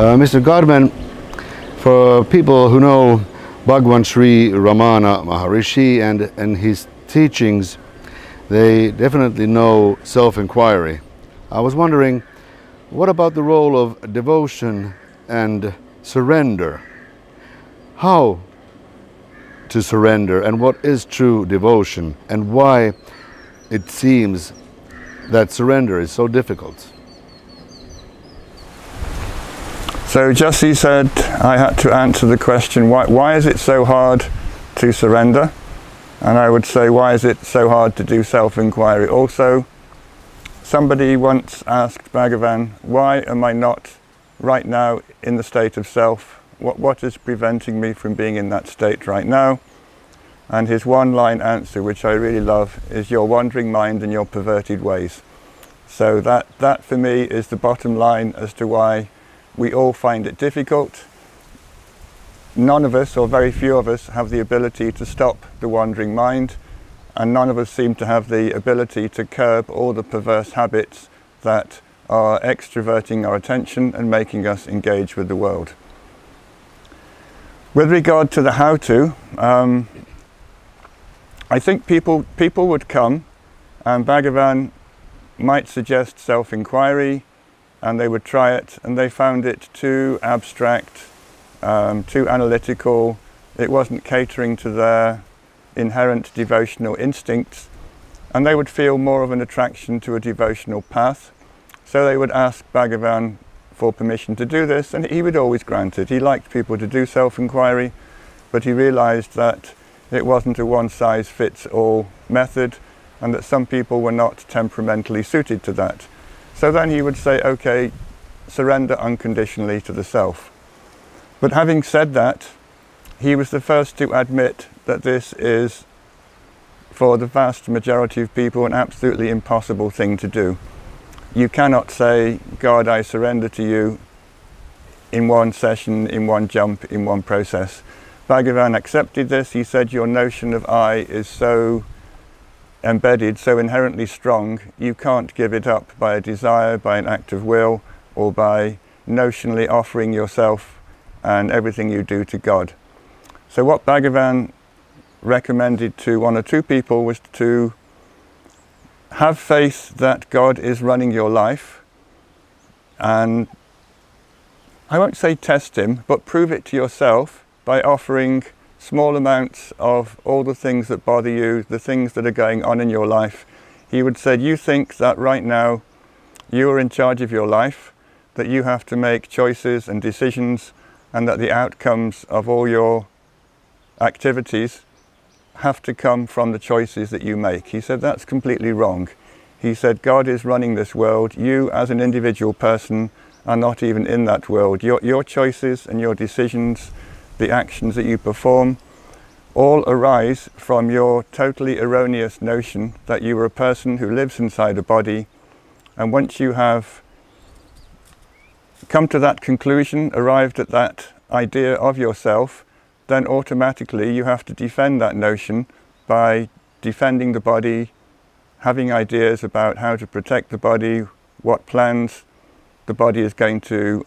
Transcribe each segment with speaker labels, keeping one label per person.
Speaker 1: Uh, Mr. Godman, for people who know Bhagwan Sri Ramana Maharishi and, and his teachings, they definitely know self-inquiry. I was wondering, what about the role of devotion and surrender? How to surrender and what is true devotion and why it seems that surrender is so difficult?
Speaker 2: So Jussi said I had to answer the question, why, why is it so hard to surrender? And I would say, why is it so hard to do self-inquiry? Also, somebody once asked Bhagavan, why am I not right now in the state of self? What, what is preventing me from being in that state right now? And his one-line answer, which I really love, is your wandering mind and your perverted ways. So that, that for me is the bottom line as to why we all find it difficult. None of us, or very few of us, have the ability to stop the wandering mind, and none of us seem to have the ability to curb all the perverse habits that are extroverting our attention and making us engage with the world. With regard to the how to, um, I think people, people would come and Bhagavan might suggest self-inquiry, and they would try it and they found it too abstract, um, too analytical. It wasn't catering to their inherent devotional instincts and they would feel more of an attraction to a devotional path. So they would ask Bhagavan for permission to do this and he would always grant it. He liked people to do self-inquiry but he realized that it wasn't a one-size-fits-all method and that some people were not temperamentally suited to that. So then he would say, okay, surrender unconditionally to the self. But having said that, he was the first to admit that this is, for the vast majority of people, an absolutely impossible thing to do. You cannot say, God, I surrender to you in one session, in one jump, in one process. Bhagavan accepted this. He said, your notion of I is so embedded so inherently strong, you can't give it up by a desire, by an act of will, or by notionally offering yourself and everything you do to God. So what Bhagavan recommended to one or two people was to have faith that God is running your life and I won't say test him, but prove it to yourself by offering small amounts of all the things that bother you, the things that are going on in your life. He would say, you think that right now you are in charge of your life, that you have to make choices and decisions and that the outcomes of all your activities have to come from the choices that you make. He said that's completely wrong. He said God is running this world. You as an individual person are not even in that world. Your, your choices and your decisions the actions that you perform, all arise from your totally erroneous notion that you are a person who lives inside a body. And once you have come to that conclusion, arrived at that idea of yourself, then automatically you have to defend that notion by defending the body, having ideas about how to protect the body, what plans the body is going to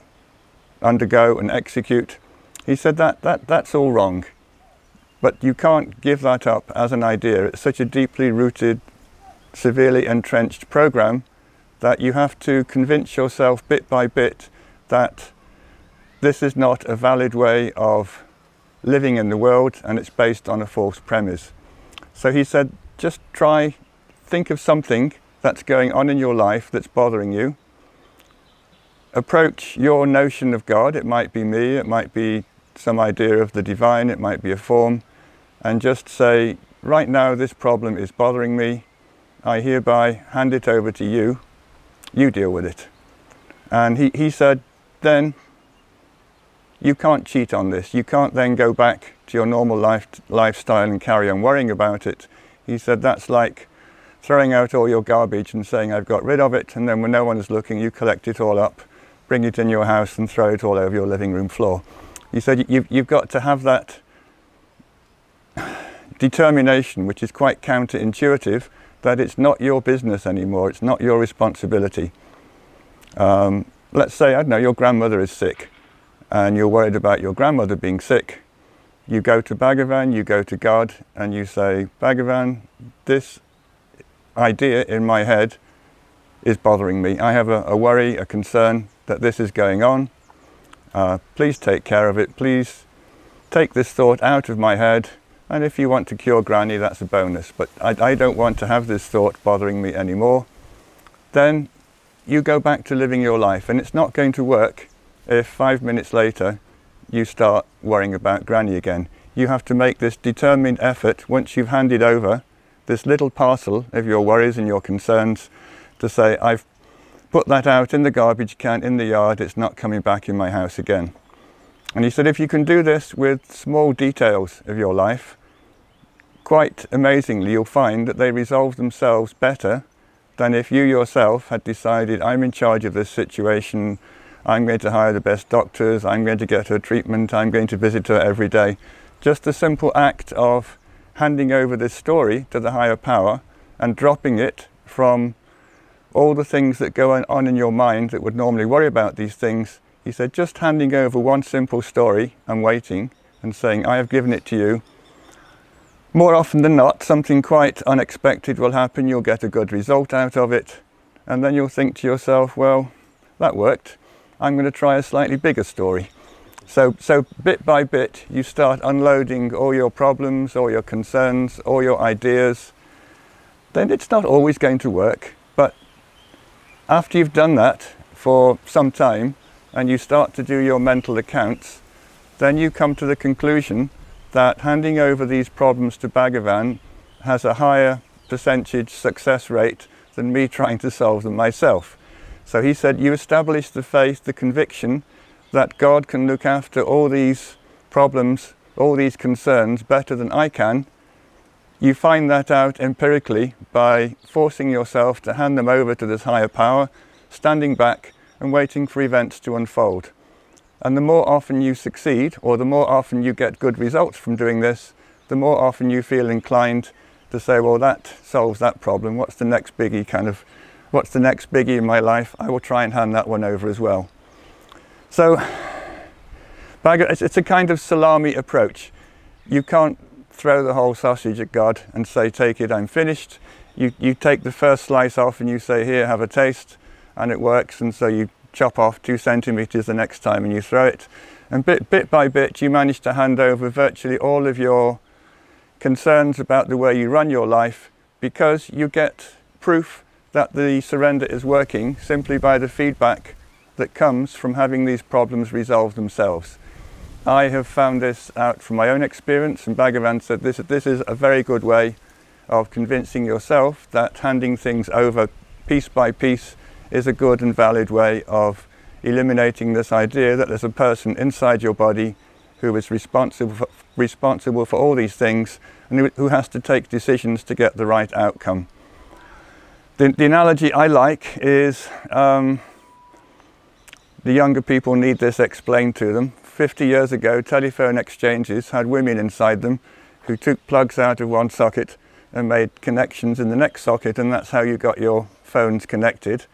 Speaker 2: undergo and execute. He said that, that that's all wrong. But you can't give that up as an idea. It's such a deeply rooted, severely entrenched program that you have to convince yourself bit by bit that this is not a valid way of living in the world and it's based on a false premise. So he said, just try, think of something that's going on in your life that's bothering you. Approach your notion of God. It might be me, it might be some idea of the divine, it might be a form, and just say, right now this problem is bothering me, I hereby hand it over to you, you deal with it. And he, he said, then you can't cheat on this. You can't then go back to your normal life, lifestyle and carry on worrying about it. He said, that's like throwing out all your garbage and saying, I've got rid of it, and then when no one is looking, you collect it all up, bring it in your house and throw it all over your living room floor. You said you've, you've got to have that determination, which is quite counterintuitive, that it's not your business anymore, it's not your responsibility. Um, let's say, I don't know, your grandmother is sick and you're worried about your grandmother being sick, you go to Bhagavan, you go to God, and you say, Bhagavan, this idea in my head is bothering me. I have a, a worry, a concern that this is going on. Uh, please take care of it. Please take this thought out of my head. And if you want to cure Granny, that's a bonus. But I, I don't want to have this thought bothering me anymore. Then you go back to living your life. And it's not going to work if five minutes later you start worrying about Granny again. You have to make this determined effort once you've handed over this little parcel of your worries and your concerns to say, I've put that out in the garbage can in the yard, it's not coming back in my house again. And he said, if you can do this with small details of your life, quite amazingly, you'll find that they resolve themselves better than if you yourself had decided, I'm in charge of this situation, I'm going to hire the best doctors, I'm going to get her treatment, I'm going to visit her every day. Just the simple act of handing over this story to the higher power and dropping it from all the things that go on in your mind that would normally worry about these things. He said, just handing over one simple story and waiting and saying, I have given it to you. More often than not, something quite unexpected will happen. You'll get a good result out of it. And then you'll think to yourself, well, that worked. I'm going to try a slightly bigger story. So, so bit by bit, you start unloading all your problems, all your concerns, all your ideas. Then it's not always going to work. After you've done that for some time and you start to do your mental accounts, then you come to the conclusion that handing over these problems to Bhagavan has a higher percentage success rate than me trying to solve them myself. So he said, you establish the faith, the conviction that God can look after all these problems, all these concerns better than I can. You find that out empirically by forcing yourself to hand them over to this higher power, standing back and waiting for events to unfold. And the more often you succeed, or the more often you get good results from doing this, the more often you feel inclined to say, well, that solves that problem. What's the next biggie kind of what's the next biggie in my life, I will try and hand that one over as well. So it's a kind of salami approach. You can't throw the whole sausage at God and say, take it, I'm finished. You, you take the first slice off and you say, here, have a taste, and it works. And so you chop off two centimeters the next time and you throw it. And bit, bit by bit, you manage to hand over virtually all of your concerns about the way you run your life because you get proof that the surrender is working simply by the feedback that comes from having these problems resolve themselves. I have found this out from my own experience and Bhagavan said this, this is a very good way of convincing yourself that handing things over piece by piece is a good and valid way of eliminating this idea that there's a person inside your body who is responsible for, responsible for all these things and who, has to take decisions to get the right outcome. The, the analogy I like is um, the younger people need this explained to them. 50 years ago, telephone exchanges had women inside them who took plugs out of one socket and made connections in the next socket, and that's how you got your phones connected.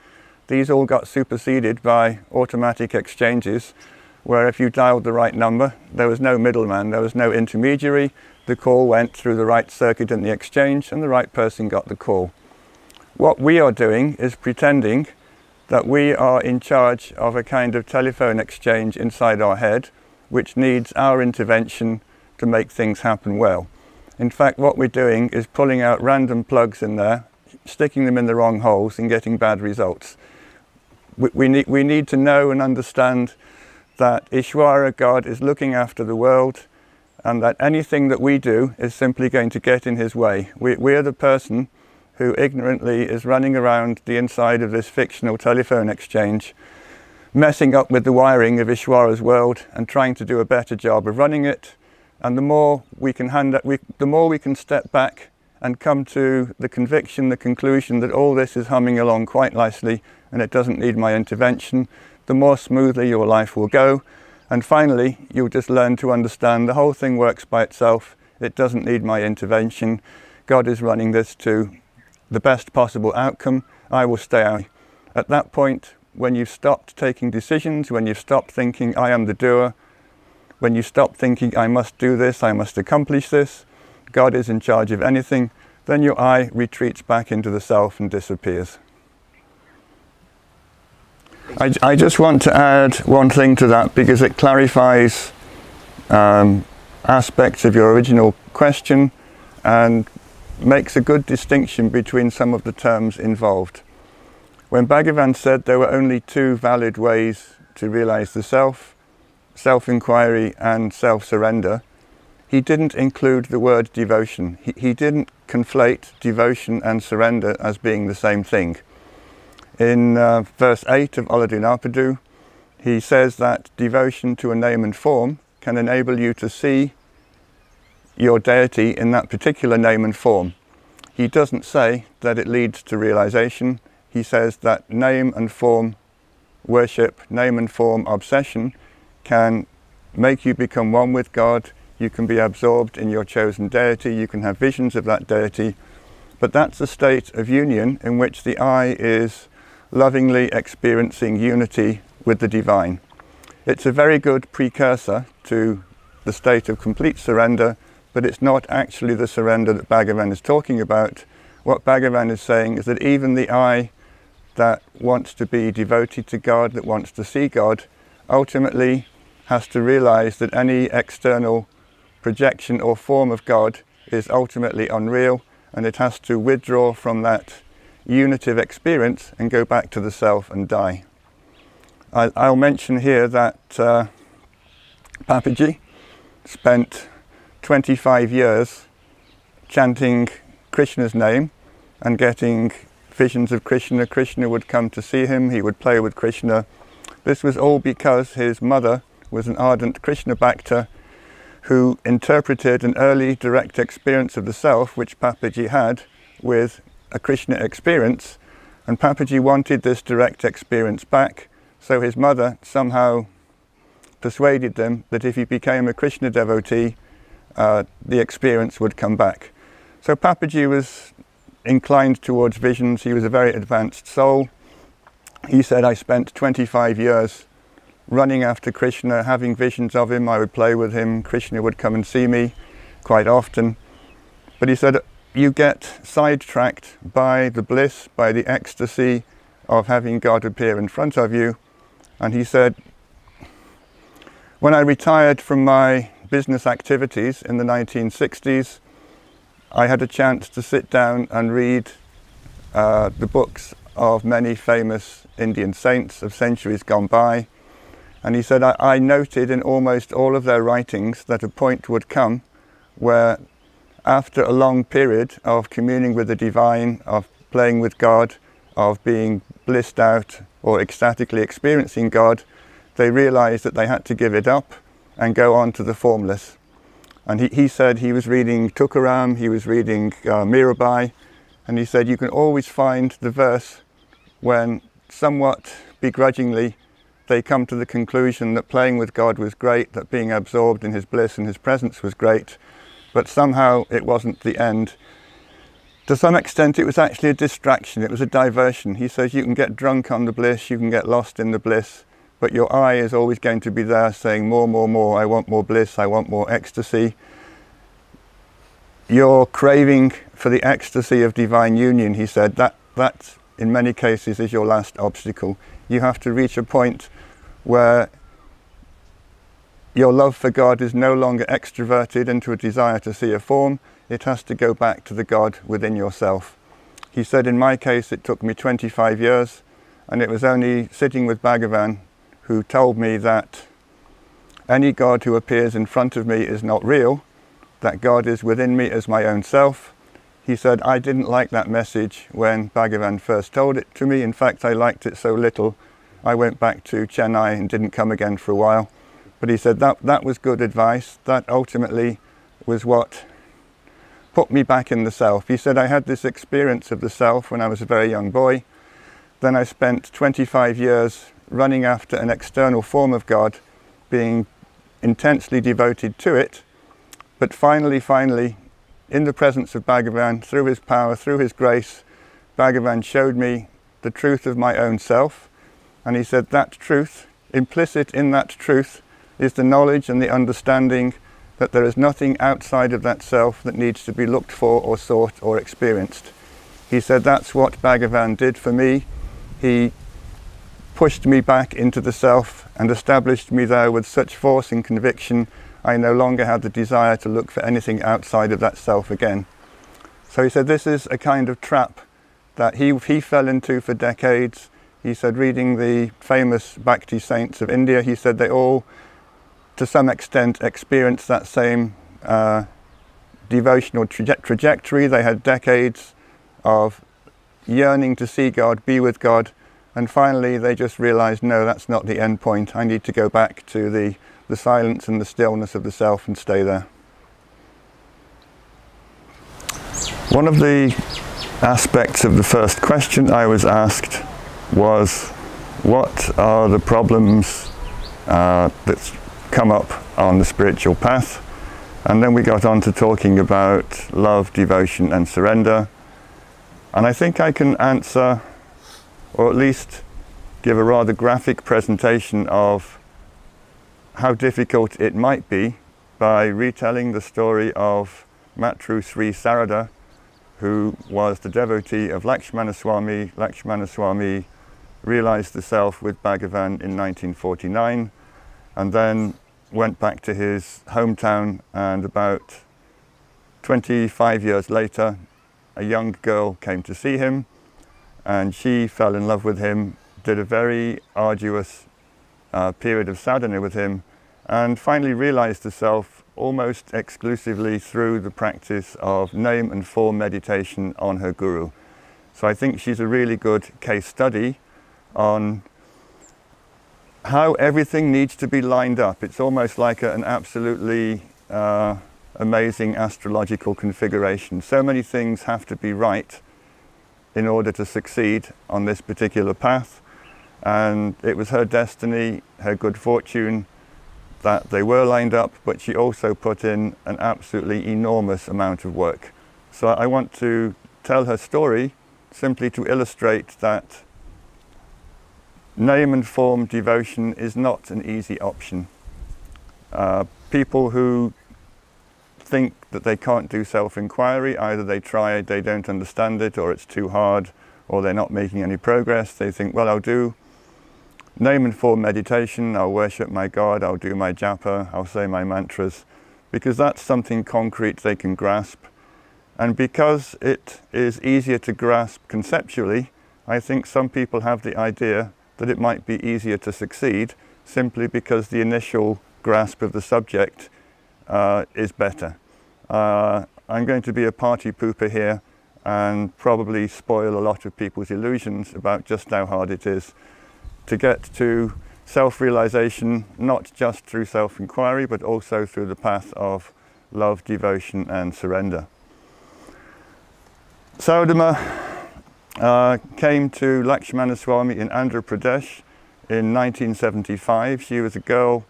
Speaker 2: These all got superseded by automatic exchanges, where if you dialed the right number, there was no middleman, there was no intermediary. The call went through the right circuit in the exchange, and the right person got the call. What we are doing is pretending that we are in charge of a kind of telephone exchange inside our head, which needs our intervention to make things happen well. In fact, what we're doing is pulling out random plugs in there, sticking them in the wrong holes and getting bad results. We, we, need, we need to know and understand that Ishwara, God, is looking after the world and that anything that we do is simply going to get in his way. We, we're the person who ignorantly is running around the inside of this fictional telephone exchange, messing up with the wiring of Ishwara's world and trying to do a better job of running it. And the more we can hand we, the more we can step back and come to the conviction, the conclusion that all this is humming along quite nicely and it doesn't need my intervention, the more smoothly your life will go. And finally, you'll just learn to understand the whole thing works by itself. It doesn't need my intervention. God is running this to the best possible outcome, I will stay. At that point, when you've stopped taking decisions, when you've stopped thinking, I am the doer, when you stop thinking, I must do this, I must accomplish this, God is in charge of anything, then your I retreats back into the self and disappears. I, I just want to add one thing to that because it clarifies um, aspects of your original question and makes a good distinction between some of the terms involved. When Bhagavan said there were only two valid ways to realize the self, self-inquiry and self-surrender, he didn't include the word devotion. He, he didn't conflate devotion and surrender as being the same thing. In uh, verse 8 of Ulladu Narpadu, he says that devotion to a name and form can enable you to see your deity in that particular name and form. He doesn't say that it leads to realization. He says that name and form worship, name and form obsession can make you become one with God. You can be absorbed in your chosen deity. You can have visions of that deity. But that's a state of union in which the I is lovingly experiencing unity with the divine. It's a very good precursor to the state of complete surrender but it's not actually the surrender that Bhagavan is talking about. What Bhagavan is saying is that even the I that wants to be devoted to God, that wants to see God, ultimately has to realize that any external projection or form of God is ultimately unreal and it has to withdraw from that unitive experience and go back to the self and die. I, will mention here that uh, Papaji spent 25 years chanting Krishna's name and getting visions of Krishna. Krishna would come to see him, he would play with Krishna. This was all because his mother was an ardent Krishna Bhakta who interpreted an early direct experience of the self which Papaji had with a Krishna experience and Papaji wanted this direct experience back so his mother somehow persuaded them that if he became a Krishna devotee uh, the experience would come back. So Papaji was inclined towards visions. He was a very advanced soul. He said, I spent 25 years running after Krishna, having visions of him. I would play with him. Krishna would come and see me quite often. But he said, you get sidetracked by the bliss, by the ecstasy of having God appear in front of you. And he said, when I retired from my business activities in the 1960s, I had a chance to sit down and read uh, the books of many famous Indian saints of centuries gone by. And he said, I, I noted in almost all of their writings that a point would come where after a long period of communing with the divine, of playing with God, of being blissed out or ecstatically experiencing God, they realized that they had to give it up and go on to the formless. And he, he said he was reading Tukaram, he was reading uh, Mirabai, and he said you can always find the verse when somewhat begrudgingly they come to the conclusion that playing with God was great, that being absorbed in his bliss and his presence was great, but somehow it wasn't the end. To some extent, it was actually a distraction, it was a diversion. He says you can get drunk on the bliss, you can get lost in the bliss, but your I is always going to be there saying more, more, more, I want more bliss, I want more ecstasy. Your craving for the ecstasy of divine union, he said, that, that in many cases is your last obstacle. You have to reach a point where your love for God is no longer extroverted into a desire to see a form, it has to go back to the God within yourself. He said, in my case, it took me 25 years, and it was only sitting with Bhagavan who told me that any God who appears in front of me is not real, that God is within me as my own self. He said, I didn't like that message when Bhagavan first told it to me. In fact, I liked it so little, I went back to Chennai and didn't come again for a while. But he said that, that was good advice. That ultimately was what put me back in the self. He said, I had this experience of the self when I was a very young boy. Then I spent 25 years running after an external form of God, being intensely devoted to it, but finally, finally, in the presence of Bhagavan, through his power, through his grace, Bhagavan showed me the truth of my own self. And he said that truth, implicit in that truth, is the knowledge and the understanding that there is nothing outside of that self that needs to be looked for or sought or experienced. He said that's what Bhagavan did for me. He pushed me back into the self and established me there with such force and conviction I no longer had the desire to look for anything outside of that self again. So he said this is a kind of trap that he, he fell into for decades. He said reading the famous Bhakti saints of India, he said they all to some extent experienced that same uh, devotional traje trajectory. They had decades of yearning to see God, be with God, and finally they just realized, no, that's not the end point. I need to go back to the, the silence and the stillness of the self and stay there. One of the aspects of the first question I was asked was, what are the problems uh, that come up on the spiritual path? And then we got on to talking about love, devotion and surrender and I think I can answer, or at least give a rather graphic presentation of how difficult it might be by retelling the story of Mathru Sri Sarada, who was the devotee of Lakshmana Swami. Lakshmana Swami realized the self with Bhagavan in 1949 and then went back to his hometown and about 25 years later a young girl came to see him and she fell in love with him, did a very arduous uh, period of sadhana with him and finally realized herself almost exclusively through the practice of name and form meditation on her guru. So I think she's a really good case study on how everything needs to be lined up. It's almost like a, an absolutely uh, amazing astrological configuration. So many things have to be right in order to succeed on this particular path. And it was her destiny, her good fortune, that they were lined up, but she also put in an absolutely enormous amount of work. So I want to tell her story simply to illustrate that name and form devotion is not an easy option. Uh, people who think that they can't do self-inquiry. Either they try, it, they don't understand it, or it's too hard, or they're not making any progress. They think, well, I'll do name and form meditation, I'll worship my God, I'll do my japa, I'll say my mantras, because that's something concrete they can grasp. And because it is easier to grasp conceptually, I think some people have the idea that it might be easier to succeed simply because the initial grasp of the subject uh, is better. Uh, I'm going to be a party pooper here and probably spoil a lot of people's illusions about just how hard it is to get to self-realization, not just through self-inquiry, but also through the path of love, devotion and surrender. Saradamma uh, came to Lakshmana Swami in Andhra Pradesh in 1975. She was a girl,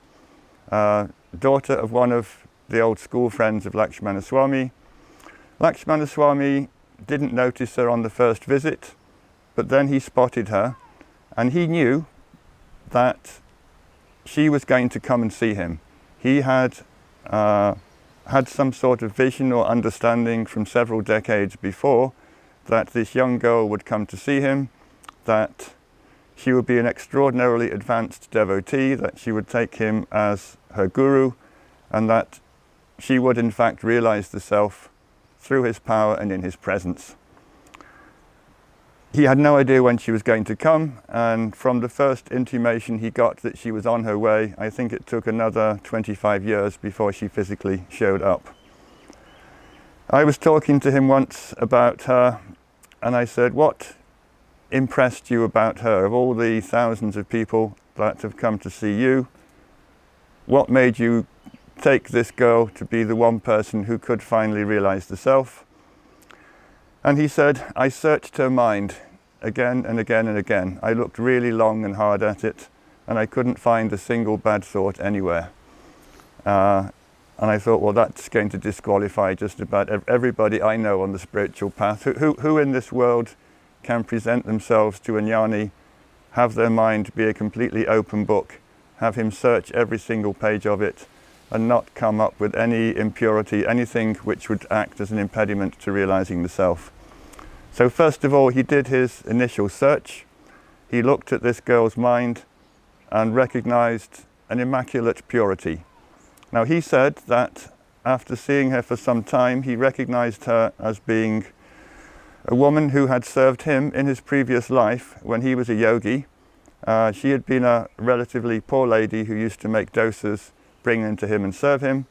Speaker 2: uh, daughter of one of the old school friends of Lakshmana Swami. Lakshmana Swami didn't notice her on the first visit, but then he spotted her and he knew that she was going to come and see him. He had uh, had some sort of vision or understanding from several decades before that this young girl would come to see him, that she would be an extraordinarily advanced devotee, that she would take him as her guru, and that she would in fact realize the self through his power and in his presence. He had no idea when she was going to come and from the first intimation he got that she was on her way, I think it took another 25 years before she physically showed up. I was talking to him once about her and I said, what impressed you about her? Of all the thousands of people that have come to see you, what made you take this girl to be the one person who could finally realize the self. And he said, I searched her mind again and again and again. I looked really long and hard at it and I couldn't find a single bad thought anywhere. Uh, and I thought, well, that's going to disqualify just about everybody I know on the spiritual path. Who, who, who in this world can present themselves to a jnani have their mind be a completely open book, have him search every single page of it, and not come up with any impurity, anything which would act as an impediment to realizing the self. So, first of all, he did his initial search. He looked at this girl's mind and recognized an immaculate purity. Now, he said that after seeing her for some time, he recognized her as being a woman who had served him in his previous life when he was a yogi. Uh, she had been a relatively poor lady who used to make dosas, bring them to him and serve him.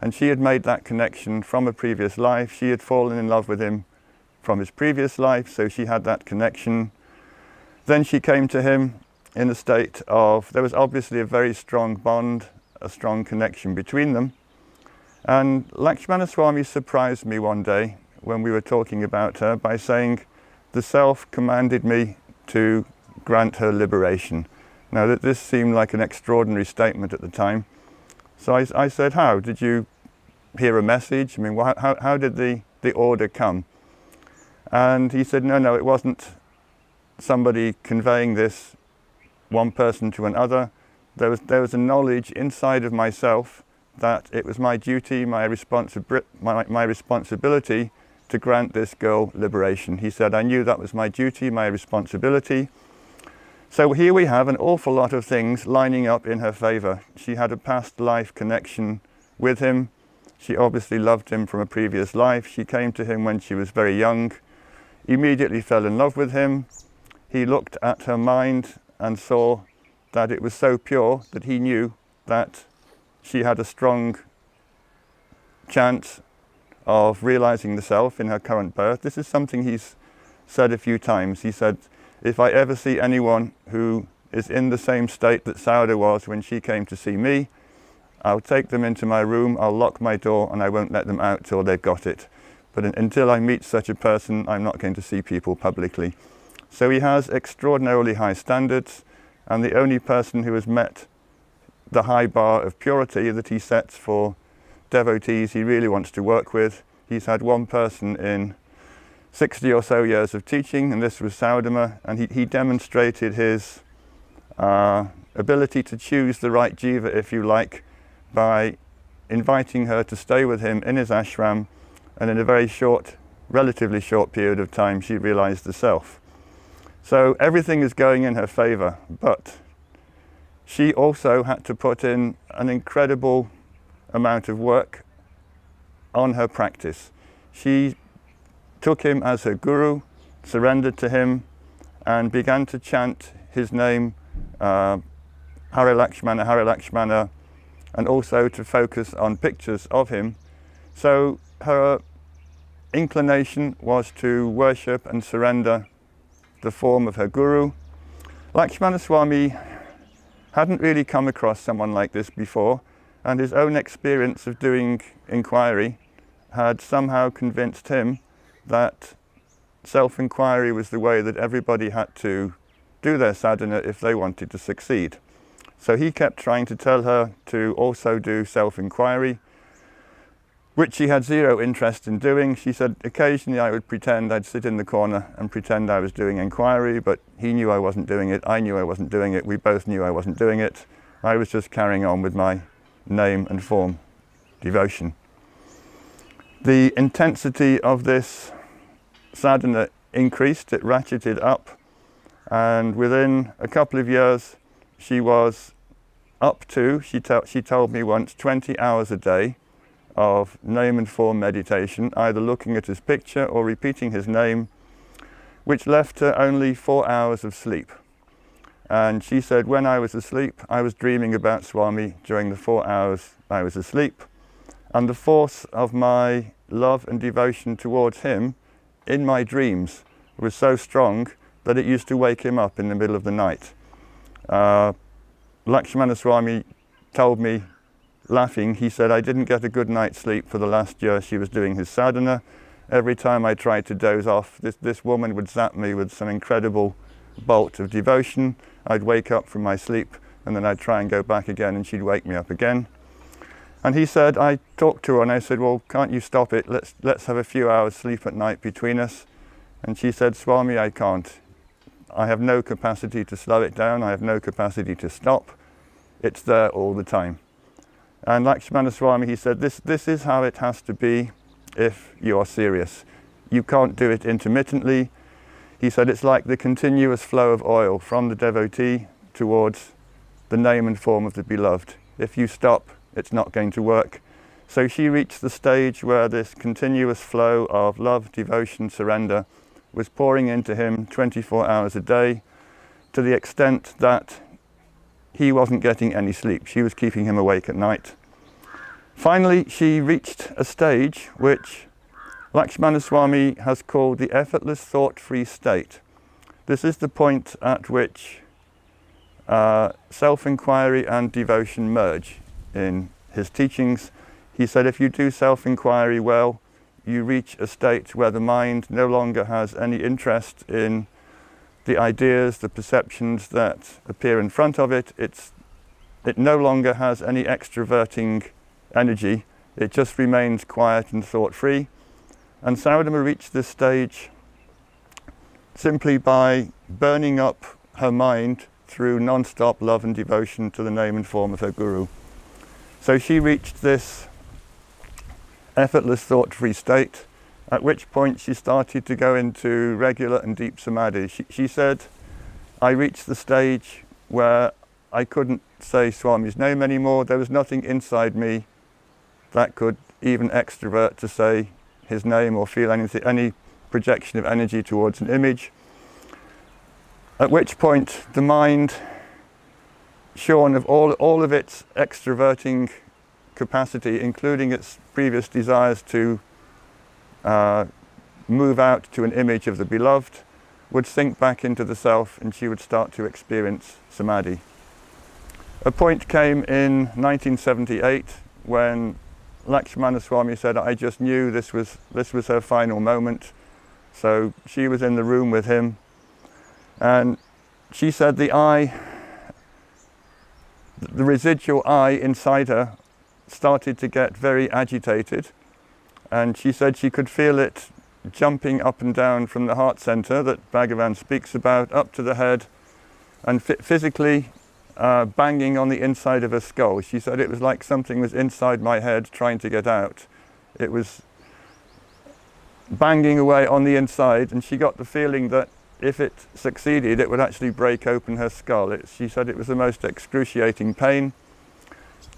Speaker 2: And she had made that connection from a previous life. She had fallen in love with him from his previous life, so she had that connection. Then she came to him in a state of, there was obviously a very strong bond, a strong connection between them. And Lakshmana Swami surprised me one day when we were talking about her by saying, the self commanded me to grant her liberation. Now that this seemed like an extraordinary statement at the time. So I, I said, how? Did you hear a message? I mean, how, how did the, the order come? And he said, no, no, it wasn't somebody conveying this one person to another. There was, there was a knowledge inside of myself that it was my duty, my, responsi- my, my responsibility to grant this girl liberation. He said, I knew that was my duty, my responsibility. So here we have an awful lot of things lining up in her favor. She had a past life connection with him. She obviously loved him from a previous life. She came to him when she was very young, immediately fell in love with him. He looked at her mind and saw that it was so pure that he knew that she had a strong chance of realizing the self in her current birth. This is something he's said a few times. He said, if I ever see anyone who is in the same state that Sarada was when she came to see me, I'll take them into my room, I'll lock my door, and I won't let them out till they've got it. But until I meet such a person, I'm not going to see people publicly. So he has extraordinarily high standards, and the only person who has met the high bar of purity that he sets for devotees he really wants to work with. He's had one person in 60 or so years of teaching, and this was Saradamma, and he, he demonstrated his uh, ability to choose the right jiva, if you like, by inviting her to stay with him in his ashram, and in a very short, relatively short period of time, she realized the self. So everything is going in her favor, but she also had to put in an incredible amount of work on her practice. She took him as her guru, surrendered to him, and began to chant his name, uh, Hare Lakshmana, Hare Lakshmana, and also to focus on pictures of him. So her inclination was to worship and surrender the form of her guru. Lakshmana Swami hadn't really come across someone like this before and his own experience of doing inquiry had somehow convinced him that self-inquiry was the way that everybody had to do their sadhana if they wanted to succeed. So he kept trying to tell her to also do self-inquiry, which she had zero interest in doing. She said occasionally I would pretend I'd sit in the corner and pretend I was doing inquiry, but he knew I wasn't doing it, I knew I wasn't doing it, we both knew I wasn't doing it. I was just carrying on with my name and form devotion. The intensity of this sadhana increased, it ratcheted up, and within a couple of years she was up to, she, she told me once, 20 hours a day of name and form meditation, either looking at his picture or repeating his name, which left her only four hours of sleep. And she said, when I was asleep, I was dreaming about Swami during the four hours I was asleep. And the force of my love and devotion towards him in my dreams was so strong that it used to wake him up in the middle of the night. Uh, Lakshmana Swami told me, laughing, he said, I didn't get a good night's sleep for the last year she was doing his sadhana. Every time I tried to doze off, this, this woman would zap me with some incredible bolt of devotion. I'd wake up from my sleep and then I'd try and go back again and she'd wake me up again. And he said, I talked to her and I said, well, can't you stop it? Let's, let's have a few hours sleep at night between us. And she said, Swami, I can't. I have no capacity to slow it down, I have no capacity to stop. It's there all the time. And Lakshmana Swami, he said, this, this is how it has to be if you are serious. You can't do it intermittently. He said it's like the continuous flow of oil from the devotee towards the name and form of the beloved. If you stop, it's not going to work. So she reached the stage where this continuous flow of love, devotion, surrender was pouring into him 24 hours a day to the extent that he wasn't getting any sleep. She was keeping him awake at night. Finally, she reached a stage which Lakshmana Swami has called the effortless thought-free state. This is the point at which uh, self-inquiry and devotion merge in his teachings. He said if you do self-inquiry well, you reach a state where the mind no longer has any interest in the ideas, the perceptions that appear in front of it. It's, it no longer has any extroverting energy. It just remains quiet and thought-free. And Saradamma reached this stage simply by burning up her mind through non-stop love and devotion to the name and form of her guru. So she reached this effortless thought-free state, at which point she started to go into regular and deep samadhi. She, she said, I reached the stage where I couldn't say Swami's name anymore. There was nothing inside me that could even extrovert to say his name or feel anything, any projection of energy towards an image. At which point the mind, shorn of all, all of its extroverting capacity, including its previous desires to uh, move out to an image of the beloved, would sink back into the self and she would start to experience samadhi. A point came in 1978 when Lakshmana Swami said, I just knew this was, this was her final moment. So she was in the room with him and she said the I, the residual I inside her started to get very agitated and she said she could feel it jumping up and down from the heart center that Bhagavan speaks about up to the head and physically uh, banging on the inside of her skull. She said it was like something was inside my head trying to get out. It was banging away on the inside and she got the feeling that if it succeeded it would actually break open her skull. It, she said it was the most excruciating pain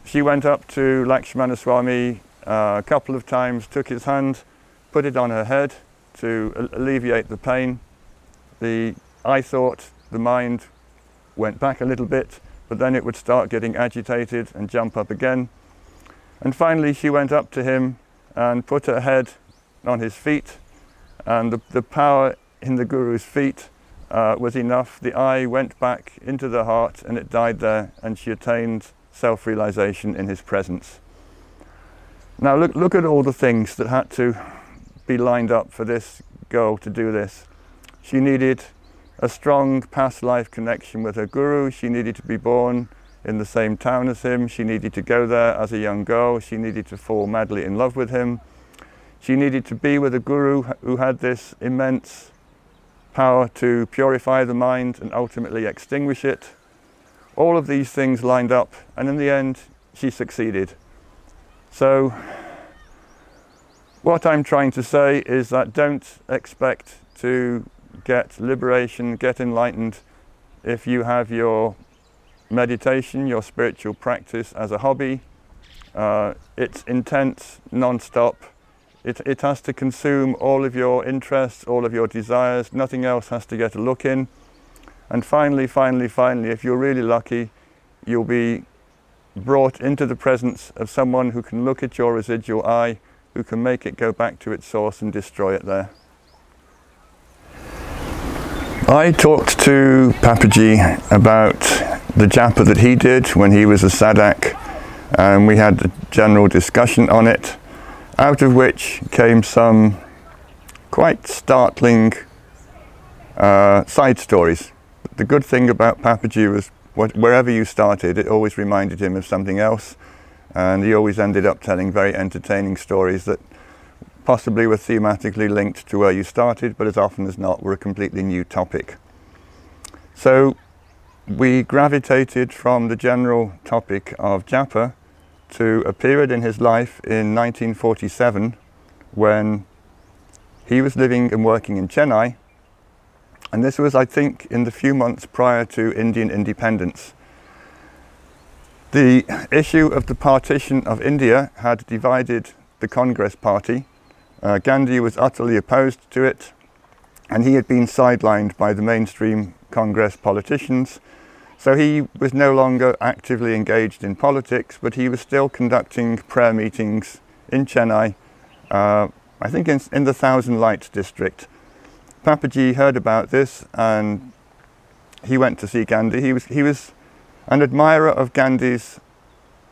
Speaker 2: she went up to Lakshmana Swami uh, a couple of times, took his hand, put it on her head to alleviate the pain. The, I thought the mind went back a little bit, but then it would start getting agitated and jump up again. And finally she went up to him and put her head on his feet and the, the power in the Guru's feet uh, was enough. The I went back into the heart and it died there and she attained self-realization in his presence. Now look, look at all the things that had to be lined up for this girl to do this. She needed a strong past life connection with her guru. She needed to be born in the same town as him. She needed to go there as a young girl. She needed to fall madly in love with him. She needed to be with a guru who had this immense power to purify the mind and ultimately extinguish it all of these things lined up and in the end she succeeded. So what I'm trying to say is that don't expect to get liberation, get enlightened if you have your meditation, your spiritual practice as a hobby. Uh, it's intense, non-stop. It, it has to consume all of your interests, all of your desires. Nothing else has to get a look in. And finally, finally, finally, if you're really lucky, you'll be brought into the presence of someone who can look at your residual I, who can make it go back to its source and destroy it there. I talked to Papaji about the japa that he did when he was a sadhak, and we had a general discussion on it, out of which came some quite startling uh, side stories the good thing about Papaji was what, wherever you started, it always reminded him of something else. And he always ended up telling very entertaining stories that possibly were thematically linked to where you started, but as often as not were a completely new topic. So we gravitated from the general topic of japa to a period in his life in 1947 when he was living and working in Chennai and this was I think in the few months prior to Indian independence. The issue of the partition of India had divided the Congress party. Uh, Gandhi was utterly opposed to it and he had been sidelined by the mainstream Congress politicians. So he was no longer actively engaged in politics, but he was still conducting prayer meetings in Chennai, uh, I think in, in, the Thousand Lights district. Papaji heard about this and he went to see Gandhi. He was, he was an admirer of Gandhi's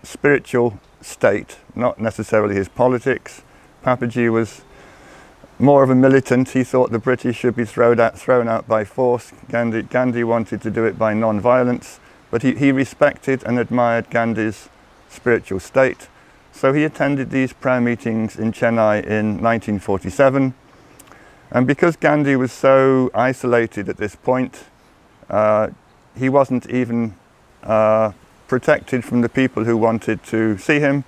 Speaker 2: spiritual state, not necessarily his politics. Papaji was more of a militant. He thought the British should be thrown out, thrown out by force. Gandhi, Gandhi wanted to do it by non-violence, but he, he respected and admired Gandhi's spiritual state. So he attended these prayer meetings in Chennai in 1947. And because Gandhi was so isolated at this point, uh, he wasn't even uh, protected from the people who wanted to see him.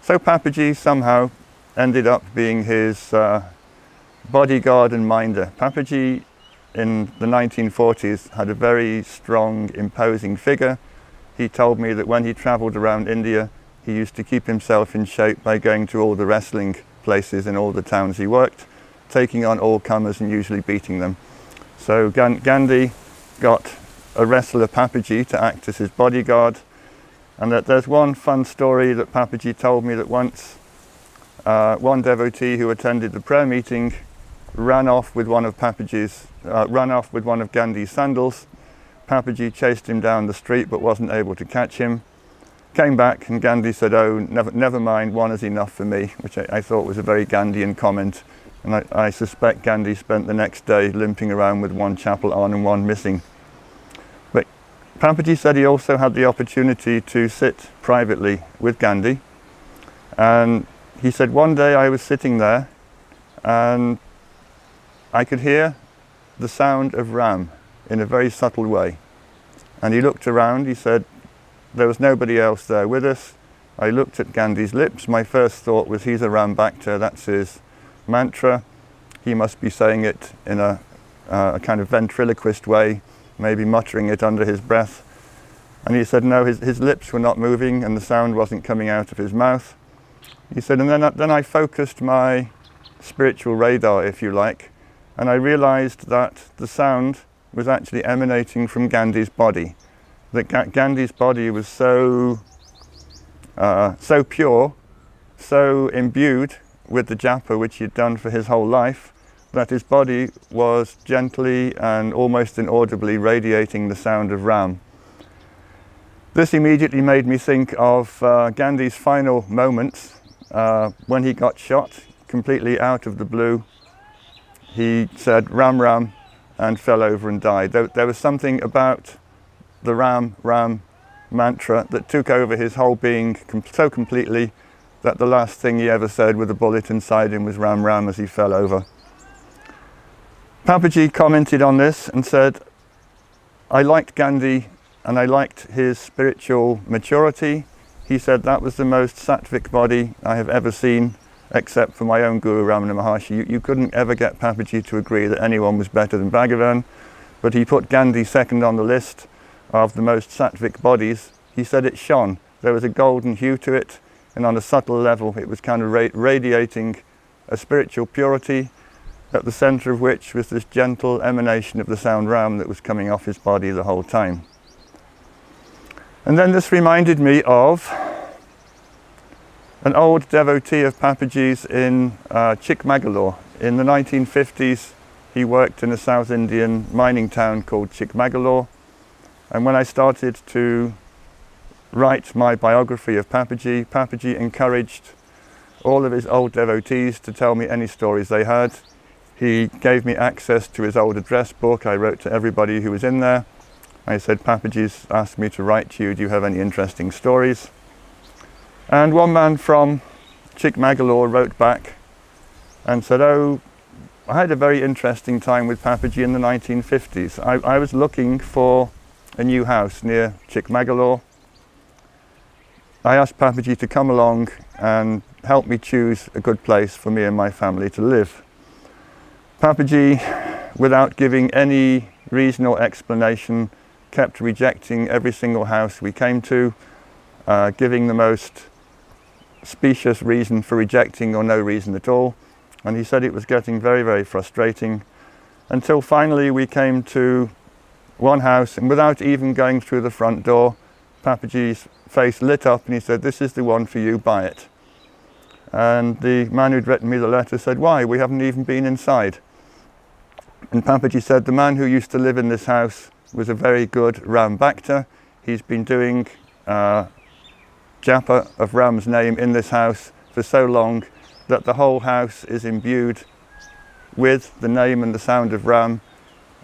Speaker 2: So Papaji somehow ended up being his uh, bodyguard and minder. Papaji in the 1940s had a very strong, imposing figure. He told me that when he travelled around India, he used to keep himself in shape by going to all the wrestling places in all the towns he worked, taking on all comers and usually beating them. So Gandhi got a wrestler Papaji to act as his bodyguard. And that there's one fun story that Papaji told me that once uh, one devotee who attended the prayer meeting ran off with one of Papaji's, uh, ran off with one of Gandhi's sandals. Papaji chased him down the street but wasn't able to catch him. Came back and Gandhi said, oh, never, never mind, one is enough for me, which I, I thought was a very Gandhian comment. And I, I, suspect Gandhi spent the next day limping around with one chappal on and one missing. But Papaji said he also had the opportunity to sit privately with Gandhi. And he said, one day I was sitting there and I could hear the sound of Ram in a very subtle way. And he looked around, he said, there was nobody else there with us. I looked at Gandhi's lips. My first thought was, he's a Ram that's his mantra. He must be saying it in a, uh, a kind of ventriloquist way, maybe muttering it under his breath. And he said, no, his, his lips were not moving and the sound wasn't coming out of his mouth. He said, and then, then I focused my spiritual radar, if you like, and I realized that the sound was actually emanating from Gandhi's body. That Ga Gandhi's body was so, uh, so pure, so imbued with the japa which he'd done for his whole life, that his body was gently and almost inaudibly radiating the sound of Ram. This immediately made me think of uh, Gandhi's final moments uh, when he got shot completely out of the blue he said Ram Ram and fell over and died. There, there, was something about the Ram Ram mantra that took over his whole being so completely that the last thing he ever said with a bullet inside him was Ram Ram as he fell over. Papaji commented on this and said, I liked Gandhi and I liked his spiritual maturity. He said that was the most sattvic body I have ever seen except for my own guru Ramana Maharshi. You, you couldn't ever get Papaji to agree that anyone was better than Bhagavan, but he put Gandhi second on the list of the most sattvic bodies. He said it shone. There was a golden hue to it, and on a subtle level it was kind of ra radiating a spiritual purity, at the center of which was this gentle emanation of the sound Ram that was coming off his body the whole time. And then this reminded me of an old devotee of Papaji's in uh, Chikmagalur. In the 1950s, he worked in a South Indian mining town called Chikmagalur. And when I started to write my biography of Papaji, Papaji encouraged all of his old devotees to tell me any stories they had. He gave me access to his old address book. I wrote to everybody who was in there. I said, Papaji's asked me to write to you. Do you have any interesting stories? And one man from Chikmagalur wrote back and said, oh, I had a very interesting time with Papaji in the 1950s. I, I was looking for a new house near Chikmagalur. I asked Papaji to come along and help me choose a good place for me and my family to live. Papaji, without giving any reason or explanation, kept rejecting every single house we came to, uh, giving the most specious reason for rejecting or no reason at all. And he said it was getting very, very frustrating until finally we came to one house and without even going through the front door, Papaji's face lit up and he said, this is the one for you, buy it. And the man who'd written me the letter said, why? We haven't even been inside. And Papaji said, the man who used to live in this house was a very good Ram Bhakta. He's been doing uh, japa of Ram's name in this house for so long that the whole house is imbued with the name and the sound of Ram.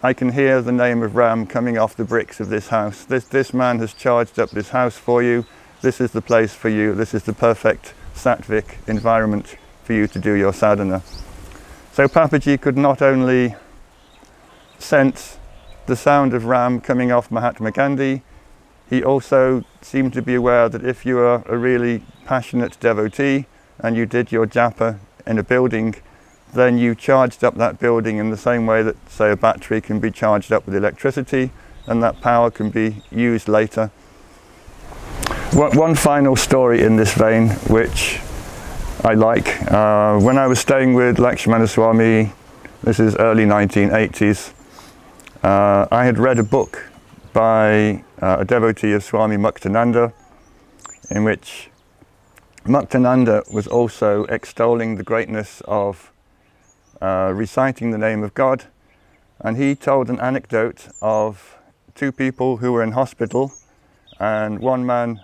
Speaker 2: I can hear the name of Ram coming off the bricks of this house. This, this man has charged up this house for you. This is the place for you. This is the perfect sattvic environment for you to do your sadhana. So Papaji could not only sense the sound of Ram coming off Mahatma Gandhi. He also seemed to be aware that if you are a really passionate devotee and you did your japa in a building, then you charged up that building in the same way that, say, a battery can be charged up with electricity and that power can be used later. One final story in this vein, which I like. Uh, when I was staying with Lakshmana Swami, this is early 1980s, uh, I had read a book by uh, a devotee of Swami Muktananda in which Muktananda was also extolling the greatness of uh, reciting the name of God. And he told an anecdote of two people who were in hospital and one man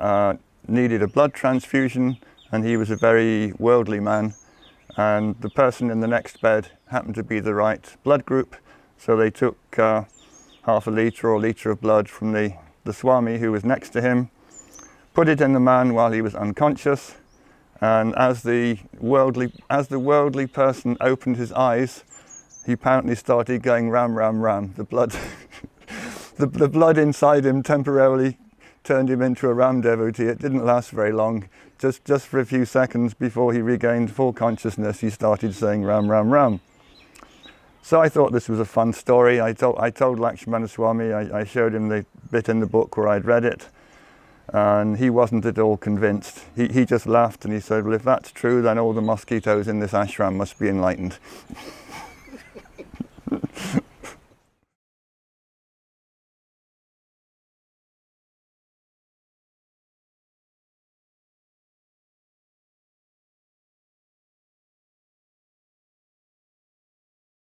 Speaker 2: uh, needed a blood transfusion and he was a very worldly man. And the person in the next bed happened to be the right blood group so they took uh, half a litre or a litre of blood from the, the Swami who was next to him, put it in the man while he was unconscious, and as the worldly, as the worldly person opened his eyes, he apparently started going ram, ram, ram. The blood, the, the blood inside him temporarily turned him into a ram devotee. It didn't last very long. Just, just for a few seconds before he regained full consciousness, he started saying ram, ram, ram. So I thought this was a fun story. I told, I told Lakshmana Swami, I, I, showed him the bit in the book where I'd read it, and he wasn't at all convinced. He, he just laughed and he said, Well, if that's true, then all the mosquitoes in this ashram must be enlightened.